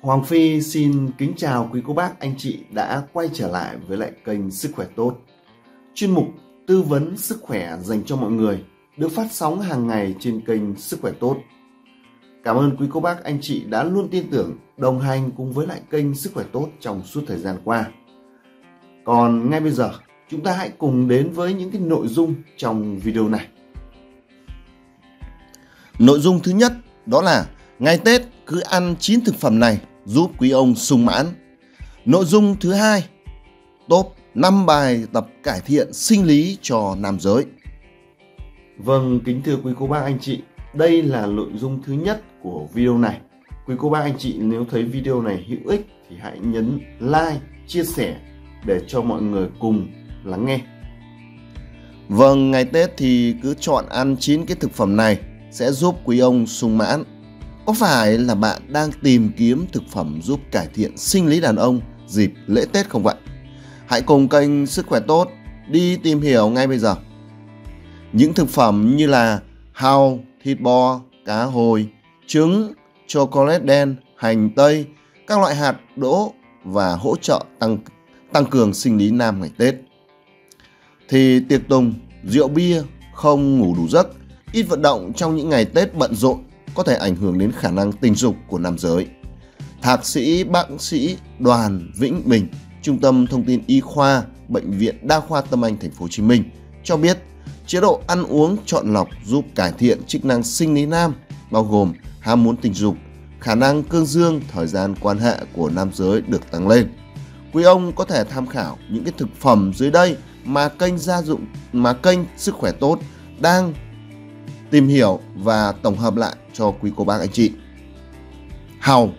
Hoàng Phi xin kính chào quý cô bác anh chị đã quay trở lại với lại kênh Sức khỏe tốt. Chuyên mục tư vấn sức khỏe dành cho mọi người được phát sóng hàng ngày trên kênh Sức khỏe tốt. Cảm ơn quý cô bác anh chị đã luôn tin tưởng đồng hành cùng với lại kênh Sức khỏe tốt trong suốt thời gian qua. Còn ngay bây giờ, chúng ta hãy cùng đến với những cái nội dung trong video này. Nội dung thứ nhất đó là ngày Tết cứ ăn 9 thực phẩm này giúp quý ông sung mãn. Nội dung thứ hai, top 5 bài tập cải thiện sinh lý cho nam giới. Vâng, kính thưa quý cô bác anh chị, đây là nội dung thứ nhất của video này. Quý cô bác anh chị nếu thấy video này hữu ích thì hãy nhấn like, chia sẻ để cho mọi người cùng lắng nghe. Vâng, ngày Tết thì cứ chọn ăn 9 cái thực phẩm này sẽ giúp quý ông sung mãn. Có phải là bạn đang tìm kiếm thực phẩm giúp cải thiện sinh lý đàn ông dịp lễ Tết không vậy? Hãy cùng kênh Sức khỏe tốt đi tìm hiểu ngay bây giờ. Những thực phẩm như là hàu, thịt bò, cá hồi, trứng, chocolate đen, hành tây, các loại hạt đỗ và hỗ trợ tăng tăng cường sinh lý nam ngày Tết. Thì tiệc tùng, rượu bia, không ngủ đủ giấc, ít vận động trong những ngày Tết bận rộn có thể ảnh hưởng đến khả năng tình dục của nam giới. Thạc sĩ bác sĩ Đoàn Vĩnh Bình, Trung tâm Thông tin Y khoa, Bệnh viện Đa khoa Tâm Anh Thành phố Hồ Chí Minh cho biết chế độ ăn uống chọn lọc giúp cải thiện chức năng sinh lý nam bao gồm ham muốn tình dục, khả năng cương dương, thời gian quan hệ của nam giới được tăng lên. Quý ông có thể tham khảo những cái thực phẩm dưới đây mà kênh gia dụng mà kênh sức khỏe tốt đang tìm hiểu và tổng hợp lại cho quý cô bác anh chị. Hàu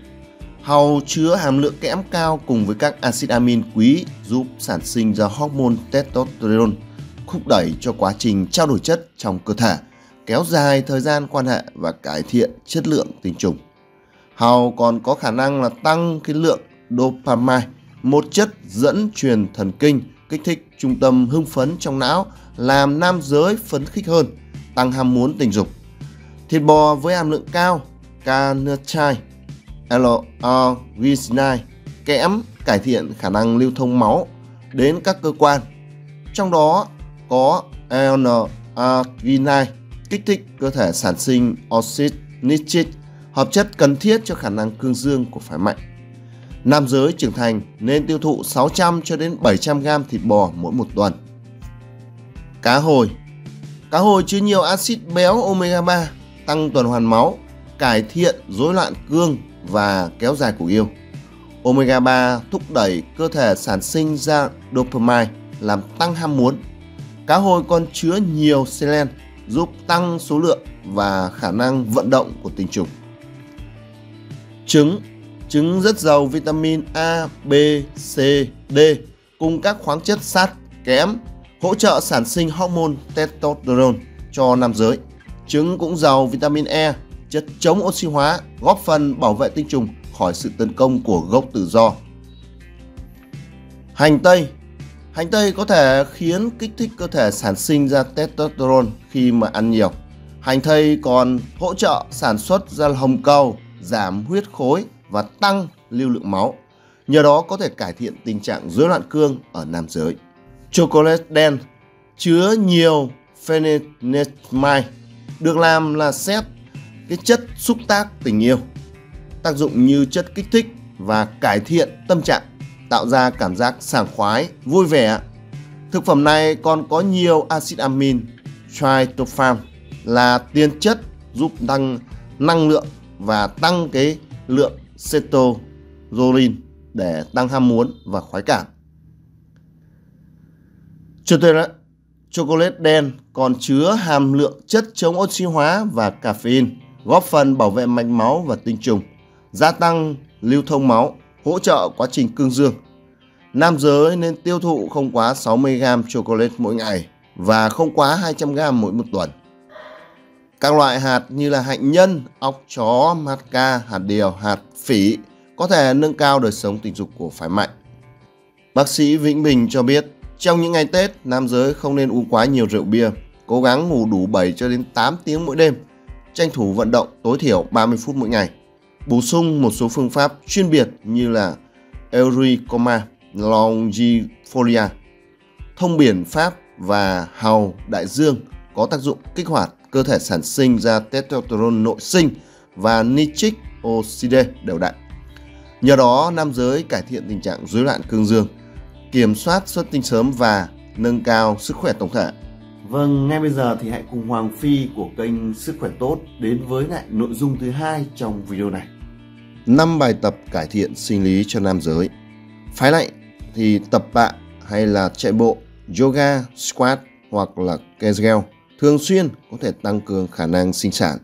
Hàu chứa hàm lượng kẽm cao cùng với các axit amin quý giúp sản sinh ra hormone testosterone, thúc đẩy cho quá trình trao đổi chất trong cơ thể, kéo dài thời gian quan hệ và cải thiện chất lượng tình trùng. Hàu còn có khả năng là tăng cái lượng dopamine, một chất dẫn truyền thần kinh kích thích trung tâm hưng phấn trong não, làm nam giới phấn khích hơn, tăng ham muốn tình dục. Thịt bò với hàm lượng cao carnitine, L-arginine, kẽm cải thiện khả năng lưu thông máu đến các cơ quan. Trong đó có L-arginine kích thích cơ thể sản sinh oxit nitric, hợp chất cần thiết cho khả năng cương dương của phái mạnh. Nam giới trưởng thành nên tiêu thụ 600 cho đến 700 g thịt bò mỗi một tuần. Cá hồi Cá hồi chứa nhiều axit béo omega 3, tăng tuần hoàn máu, cải thiện rối loạn cương và kéo dài cuộc yêu. Omega 3 thúc đẩy cơ thể sản sinh ra dopamine, làm tăng ham muốn. Cá hồi còn chứa nhiều selen, giúp tăng số lượng và khả năng vận động của tinh trùng. Trứng Trứng rất giàu vitamin A, B, C, D cùng các khoáng chất sắt, kẽm, hỗ trợ sản sinh hormone testosterone cho nam giới. Trứng cũng giàu vitamin E, chất chống oxy hóa, góp phần bảo vệ tinh trùng khỏi sự tấn công của gốc tự do. Hành tây Hành tây có thể khiến kích thích cơ thể sản sinh ra testosterone khi mà ăn nhiều. Hành tây còn hỗ trợ sản xuất ra hồng cầu, giảm huyết khối và tăng lưu lượng máu. Nhờ đó có thể cải thiện tình trạng rối loạn cương ở nam giới. Chocolate đen chứa nhiều phenethylamine được làm là xét cái chất xúc tác tình yêu, tác dụng như chất kích thích và cải thiện tâm trạng, tạo ra cảm giác sảng khoái, vui vẻ thực phẩm này còn có nhiều axit amin, tryptophan là tiền chất giúp tăng năng lượng và tăng cái lượng cetozolin để tăng ham muốn và khoái cảm. Chocolate đen còn chứa hàm lượng chất chống oxy hóa và caffeine, góp phần bảo vệ mạch máu và tinh trùng, gia tăng lưu thông máu, hỗ trợ quá trình cương dương. Nam giới nên tiêu thụ không quá 60g chocolate mỗi ngày và không quá 200g mỗi một tuần. Các loại hạt như là hạnh nhân, óc chó, maca, hạt điều, hạt phỉ có thể nâng cao đời sống tình dục của phái mạnh. Bác sĩ Vĩnh Bình cho biết, trong những ngày Tết, nam giới không nên uống quá nhiều rượu bia, cố gắng ngủ đủ 7 cho đến 8 tiếng mỗi đêm, tranh thủ vận động tối thiểu 30 phút mỗi ngày. bổ sung một số phương pháp chuyên biệt như là Euricoma longifolia, thông biển Pháp và hào đại dương có tác dụng kích hoạt cơ thể sản sinh ra testosterone nội sinh và nitric oxide đều đặn. Nhờ đó, nam giới cải thiện tình trạng rối loạn cương dương, kiểm soát xuất tinh sớm và nâng cao sức khỏe tổng thể. Vâng, ngay bây giờ thì hãy cùng Hoàng Phi của kênh Sức khỏe tốt đến với lại nội dung thứ hai trong video này. 5 bài tập cải thiện sinh lý cho nam giới. Phái lạnh thì tập tạ hay là chạy bộ, yoga, squat hoặc là Kegel thường xuyên có thể tăng cường khả năng sinh sản.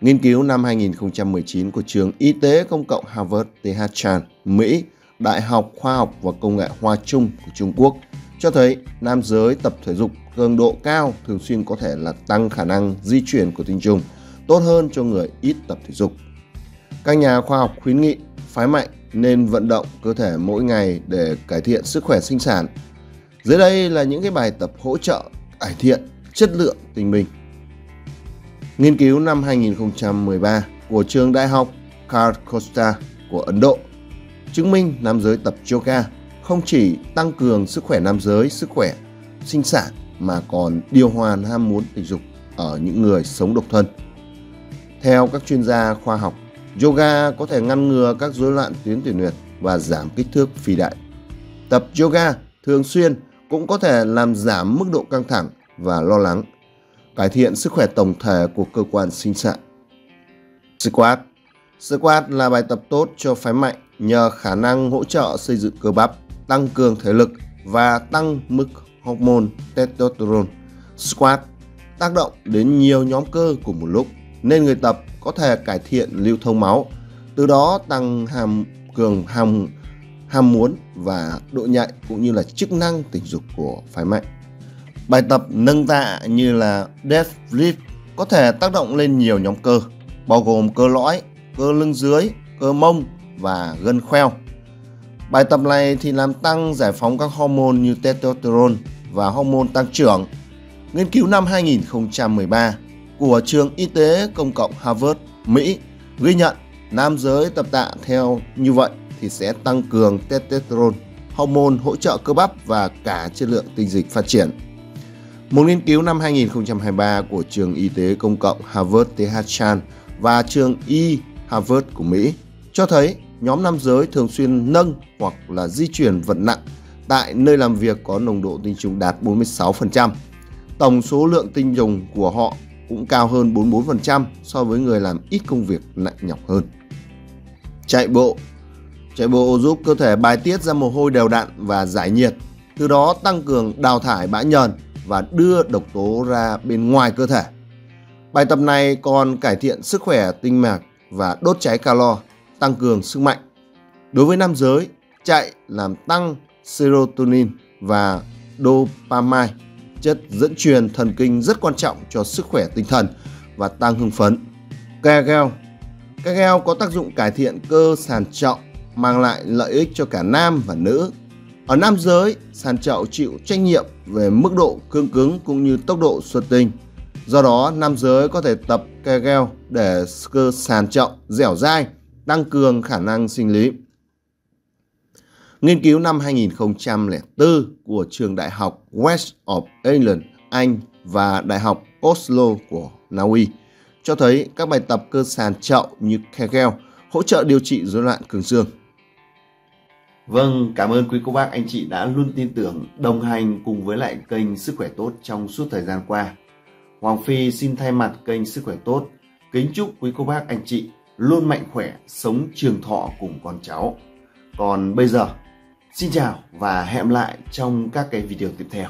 Nghiên cứu năm 2019 của trường Y tế Công cộng Harvard TH Chan, Mỹ, Đại học Khoa học và Công nghệ Hoa Trung của Trung Quốc cho thấy nam giới tập thể dục cường độ cao thường xuyên có thể là tăng khả năng di chuyển của tinh trùng, tốt hơn cho người ít tập thể dục. Các nhà khoa học khuyến nghị phái mạnh nên vận động cơ thể mỗi ngày để cải thiện sức khỏe sinh sản. Dưới đây là những cái bài tập hỗ trợ cải thiện chất lượng tình mình. Nghiên cứu năm 2013 của trường đại học Calcutta của Ấn Độ chứng minh nam giới tập yoga không chỉ tăng cường sức khỏe nam giới, sức khỏe sinh sản mà còn điều hòa ham muốn tình dục ở những người sống độc thân. Theo các chuyên gia khoa học, yoga có thể ngăn ngừa các rối loạn tuyến tiền huyệt và giảm kích thước phi đại. Tập yoga thường xuyên cũng có thể làm giảm mức độ căng thẳng và lo lắng, cải thiện sức khỏe tổng thể của cơ quan sinh sản. Squat Squat là bài tập tốt cho phái mạnh nhờ khả năng hỗ trợ xây dựng cơ bắp, tăng cường thể lực và tăng mức hormone testosterone. Squat tác động đến nhiều nhóm cơ cùng một lúc nên người tập có thể cải thiện lưu thông máu, từ đó tăng hàm cường ham ham muốn và độ nhạy cũng như là chức năng tình dục của phái mạnh. Bài tập nâng tạ như là deadlift có thể tác động lên nhiều nhóm cơ, bao gồm cơ lõi, cơ lưng dưới, cơ mông và gân khoeo. Bài tập này thì làm tăng giải phóng các hormone như testosterone và hormone tăng trưởng. Nghiên cứu năm 2013 của trường y tế công cộng Harvard, Mỹ ghi nhận nam giới tập tạ theo như vậy thì sẽ tăng cường testosterone, hormone hỗ trợ cơ bắp và cả chất lượng tinh dịch phát triển. Một nghiên cứu năm 2023 của trường y tế công cộng Harvard TH Chan và trường Y Harvard của Mỹ cho thấy nhóm nam giới thường xuyên nâng hoặc là di chuyển vật nặng tại nơi làm việc có nồng độ tinh trùng đạt 46%. Tổng số lượng tinh trùng của họ cũng cao hơn 44% so với người làm ít công việc nặng nhọc hơn. Chạy bộ Chạy bộ giúp cơ thể bài tiết ra mồ hôi đều đặn và giải nhiệt, từ đó tăng cường đào thải bã nhờn và đưa độc tố ra bên ngoài cơ thể. Bài tập này còn cải thiện sức khỏe tinh mạch và đốt cháy calo, tăng cường sức mạnh. Đối với nam giới, chạy làm tăng serotonin và dopamine, chất dẫn truyền thần kinh rất quan trọng cho sức khỏe tinh thần và tăng hưng phấn. Kegel Kegel có tác dụng cải thiện cơ sàn trọng, mang lại lợi ích cho cả nam và nữ. Ở nam giới, sàn chậu chịu trách nhiệm về mức độ cương cứng cũng như tốc độ xuất tinh. Do đó, nam giới có thể tập Kegel để cơ sàn chậu dẻo dai, tăng cường khả năng sinh lý. Nghiên cứu năm 2004 của trường đại học West of England, Anh và Đại học Oslo của Na Uy cho thấy các bài tập cơ sàn chậu như Kegel hỗ trợ điều trị rối loạn cường dương. Vâng, cảm ơn quý cô bác anh chị đã luôn tin tưởng đồng hành cùng với lại kênh Sức khỏe tốt trong suốt thời gian qua. Hoàng Phi xin thay mặt kênh Sức khỏe tốt kính chúc quý cô bác anh chị luôn mạnh khỏe, sống trường thọ cùng con cháu. Còn bây giờ, xin chào và hẹn lại trong các cái video tiếp theo.